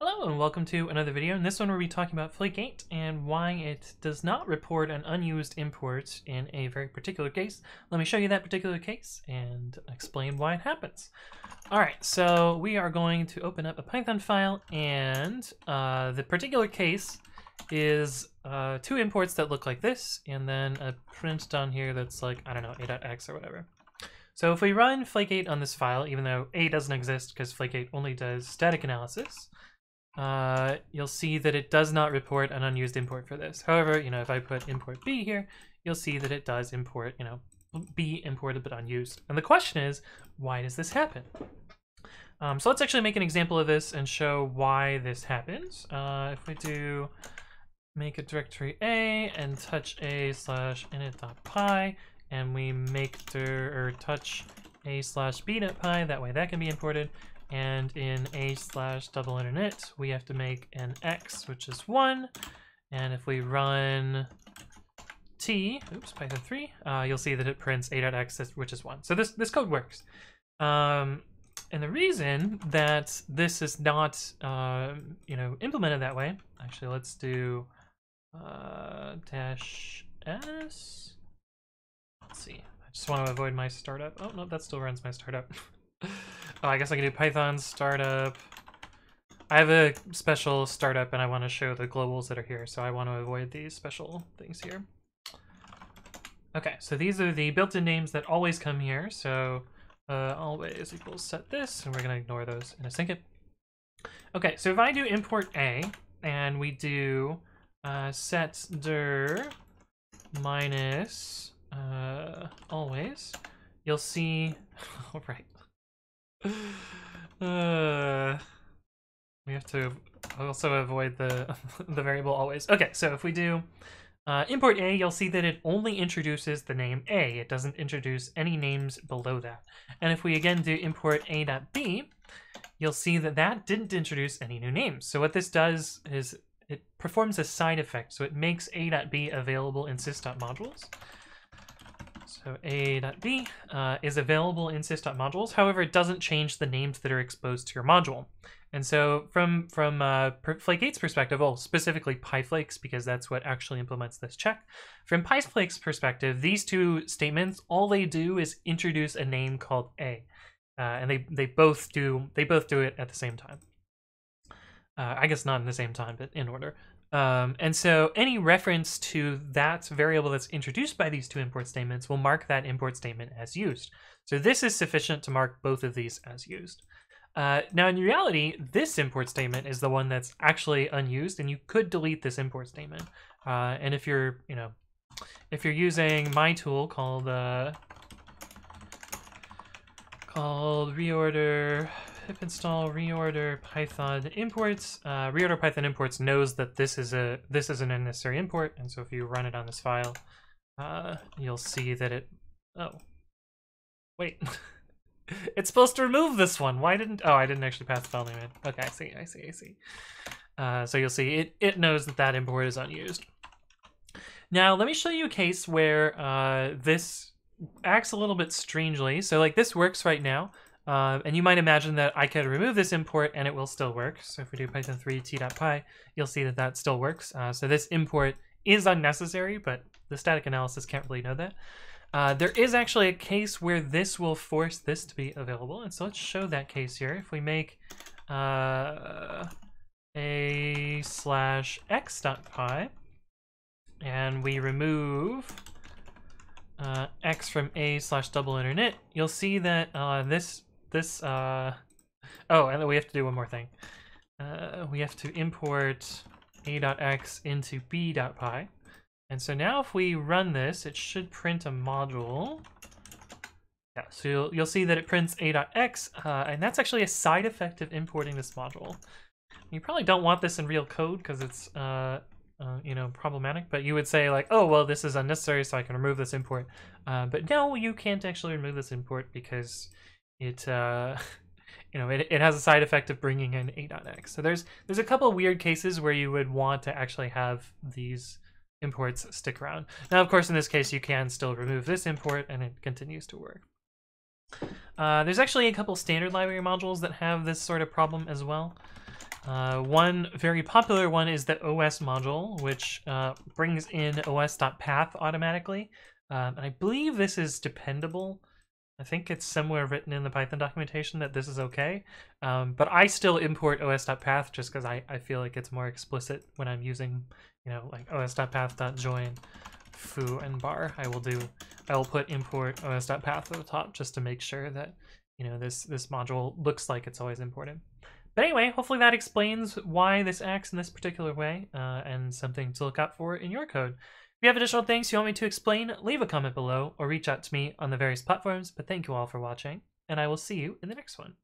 Hello and welcome to another video. In this one we'll be talking about Flake8 and why it does not report an unused import in a very particular case. Let me show you that particular case and explain why it happens. Alright, so we are going to open up a Python file and uh, the particular case is uh, two imports that look like this and then a print down here that's like, I don't know, a.x or whatever. So if we run Flake8 on this file, even though A doesn't exist because Flake8 only does static analysis, uh, you'll see that it does not report an unused import for this. However, you know, if I put import B here, you'll see that it does import, you know, B imported but unused. And the question is, why does this happen? Um, so let's actually make an example of this and show why this happens. Uh, if we do make a directory A and touch A slash init.py, and we make dir, or touch A slash B.py, that way that can be imported, and in a slash dunder init, we have to make an x, which is one. And if we run t, oops, Python 3, uh, you'll see that it prints a.x, which is one. So this, this code works. Um, and the reason that this is not, uh, you know, implemented that way, actually, let's do uh, dash s. Let's see. I just want to avoid my startup. Oh, no, that still runs my startup. Oh, I guess I can do Python startup. I have a special startup and I want to show the globals that are here, so I want to avoid these special things here. Okay, so these are the built-in names that always come here. So uh, always equals set this, and we're going to ignore those in a second. Okay, so if I do import A, and we do uh, set dir minus uh, always, you'll see, all right, uh, we have to also avoid the the variable always. Okay, so if we do uh, import A, you'll see that it only introduces the name A. It doesn't introduce any names below that. And if we again do import A.B, you'll see that that didn't introduce any new names. So what this does is it performs a side effect. So it makes A.B available in sys.modules. So a.b uh, is available in sys.modules. However, it doesn't change the names that are exposed to your module. And so from from uh, Flake8's perspective, well, specifically PyFlakes, because that's what actually implements this check. From PyFlake's perspective, these two statements, all they do is introduce a name called a, uh, and they they both do they both do it at the same time. Uh, I guess not in the same time, but in order. Um, and so any reference to that variable that's introduced by these two import statements will mark that import statement as used. So this is sufficient to mark both of these as used. Uh, now in reality, this import statement is the one that's actually unused and you could delete this import statement. Uh, and if you're, you know, if you're using my tool called, uh, called reorder pip install reorder python imports. Uh, reorder python imports knows that this is a this is an unnecessary import, and so if you run it on this file, uh, you'll see that it. Oh, wait. it's supposed to remove this one. Why didn't? Oh, I didn't actually pass the file name in. Okay, I see. I see. I see. Uh, so you'll see it. It knows that that import is unused. Now let me show you a case where uh, this acts a little bit strangely. So like this works right now. Uh, and you might imagine that I could remove this import and it will still work. So if we do python 3 t.py, you'll see that that still works. Uh, so this import is unnecessary, but the static analysis can't really know that. Uh, there is actually a case where this will force this to be available. And so let's show that case here. If we make uh, a slash x.py and we remove uh, x from a slash dunder init, you'll see that uh, this this, uh... Oh, and then we have to do one more thing. Uh, we have to import a.x into b.py. And so now if we run this, it should print a module. Yeah, so you'll, you'll see that it prints a.x, uh, and that's actually a side effect of importing this module. You probably don't want this in real code because it's, uh, uh, you know, problematic, but you would say like, oh, well, this is unnecessary, so I can remove this import. Uh, but no, you can't actually remove this import because it uh, you know it, it has a side effect of bringing in a.x. So there's there's a couple weird cases where you would want to actually have these imports stick around. Now, of course, in this case, you can still remove this import and it continues to work. Uh, there's actually a couple standard library modules that have this sort of problem as well. Uh, one very popular one is the OS module, which uh, brings in os.path automatically. Um, and I believe this is dependable. I think it's somewhere written in the Python documentation that this is okay. Um, but I still import os.path just because I, I feel like it's more explicit when I'm using, you know, like os.path.join foo and bar. I will do, I will put import os.path at the top just to make sure that, you know, this, this module looks like it's always imported. But anyway, hopefully that explains why this acts in this particular way uh, and something to look out for in your code. If you have additional things you want me to explain, leave a comment below or reach out to me on the various platforms. But thank you all for watching, and I will see you in the next one.